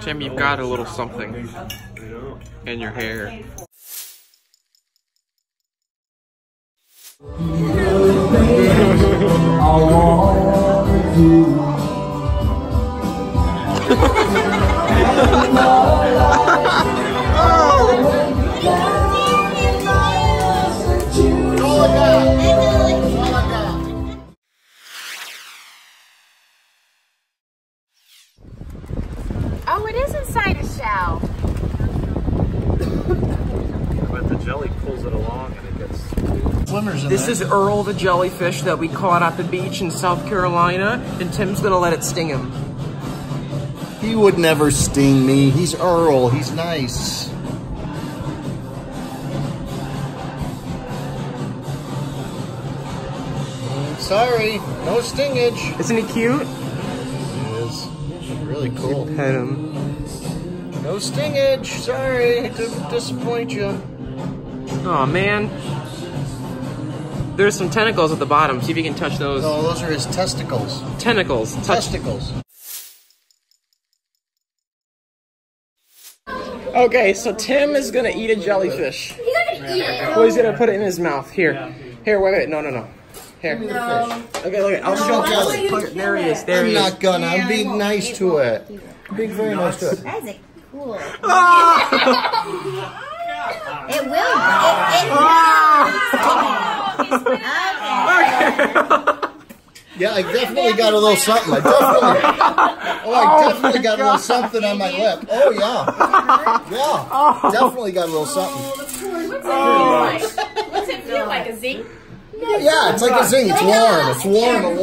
Tim, you've got a little something in your hair. Oh, it is inside a shell. But the jelly pulls it along and it gets. Swimmers in This there. is Earl the jellyfish that we caught at the beach in South Carolina, and Tim's gonna let it sting him. He would never sting me. He's Earl. He's nice. Sorry, no stingage. Isn't he cute? It is really cool. Pet him. No stingage. Sorry to disappoint you. Oh man. There's some tentacles at the bottom. See if you can touch those. No, those are his testicles. Tentacles. Touch. Testicles. Okay, so Tim is gonna eat a jellyfish. He's gonna eat it. Well, he's gonna put it in his mouth. Here. Here, wait, wait. No, no, no. Here. Okay, look. I'll show No, you. you There he is. There I'm he is. not gonna. I'm being nice to it. Being very nice to it. That's a cool. Ah! It will. It, it, ah! okay. Yeah, I definitely got a little something. I definitely, oh, I oh definitely got a little something on my lip. Oh yeah, yeah, oh. definitely got a little something. Oh, oh. What's it feel like? A zing? Yeah, it's like a zing. It's warm. It's warm.